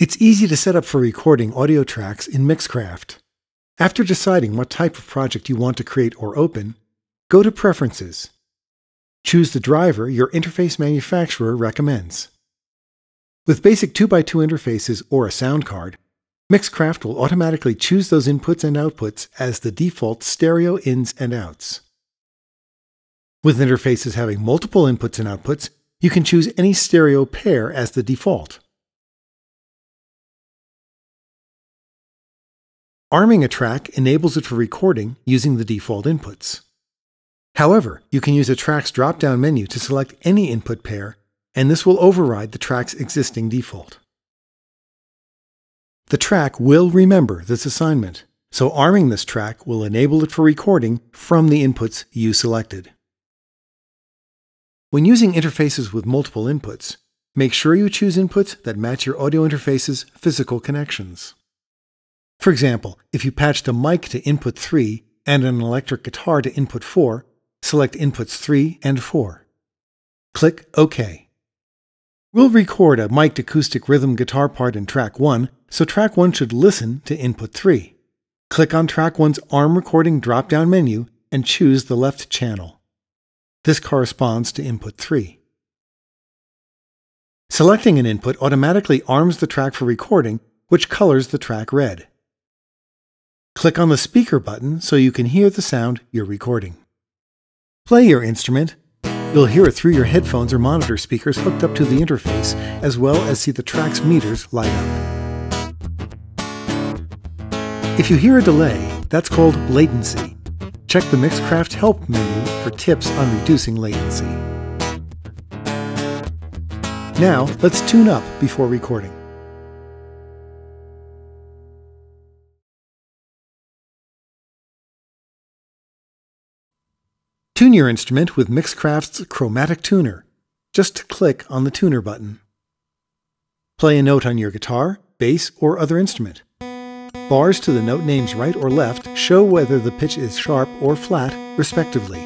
It's easy to set up for recording audio tracks in Mixcraft. After deciding what type of project you want to create or open, go to Preferences. Choose the driver your interface manufacturer recommends. With basic 2x2 interfaces or a sound card, Mixcraft will automatically choose those inputs and outputs as the default stereo ins and outs. With interfaces having multiple inputs and outputs, you can choose any stereo pair as the default. Arming a track enables it for recording using the default inputs. However, you can use a track's drop-down menu to select any input pair, and this will override the track's existing default. The track will remember this assignment, so arming this track will enable it for recording from the inputs you selected. When using interfaces with multiple inputs, make sure you choose inputs that match your audio interface's physical connections. For example, if you patched a mic to input 3 and an electric guitar to input 4, select inputs 3 and 4. Click OK. We'll record a mic'd acoustic rhythm guitar part in track 1, so track 1 should listen to input 3. Click on track 1's ARM recording drop-down menu and choose the left channel. This corresponds to input 3. Selecting an input automatically arms the track for recording, which colors the track red. Click on the speaker button so you can hear the sound you're recording. Play your instrument. You'll hear it through your headphones or monitor speakers hooked up to the interface, as well as see the track's meters light up. If you hear a delay, that's called latency. Check the Mixcraft Help menu for tips on reducing latency. Now, let's tune up before recording. Tune your instrument with Mixcraft's Chromatic Tuner. Just click on the Tuner button. Play a note on your guitar, bass, or other instrument. Bars to the note names right or left show whether the pitch is sharp or flat, respectively.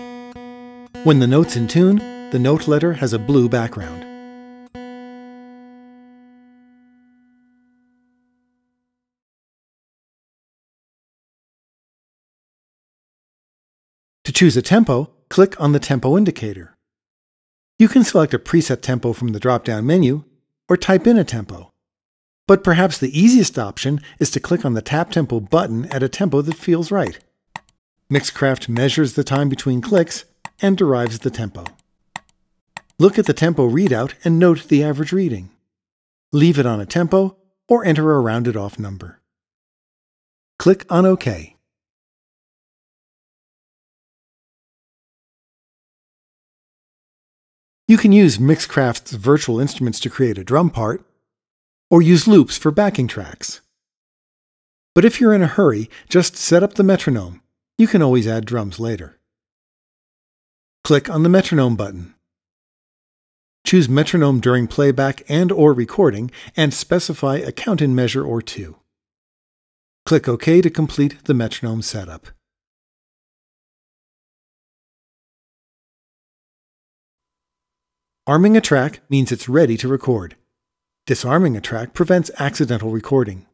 When the note's in tune, the note letter has a blue background. To choose a tempo, click on the tempo indicator. You can select a preset tempo from the drop-down menu, or type in a tempo. But perhaps the easiest option is to click on the Tap Tempo button at a tempo that feels right. Mixcraft measures the time between clicks and derives the tempo. Look at the tempo readout and note the average reading. Leave it on a tempo or enter a rounded off number. Click on OK. You can use Mixcraft's virtual instruments to create a drum part, or use loops for backing tracks. But if you're in a hurry, just set up the metronome. You can always add drums later. Click on the metronome button. Choose metronome during playback and or recording and specify a count-in measure or two. Click OK to complete the metronome setup. Arming a track means it's ready to record. Disarming a track prevents accidental recording.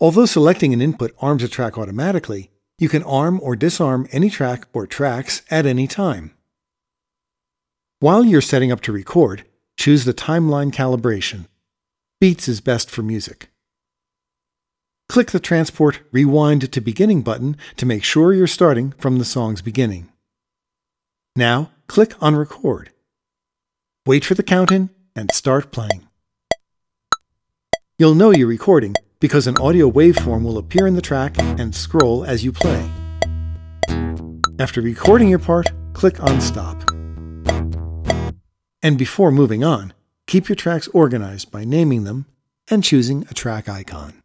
Although selecting an input arms a track automatically, you can arm or disarm any track or tracks at any time. While you're setting up to record, choose the timeline calibration. Beats is best for music. Click the Transport Rewind to Beginning button to make sure you're starting from the song's beginning. Now, click on Record. Wait for the count-in and start playing. You'll know you're recording because an audio waveform will appear in the track and scroll as you play. After recording your part, click on Stop. And before moving on, keep your tracks organized by naming them and choosing a track icon.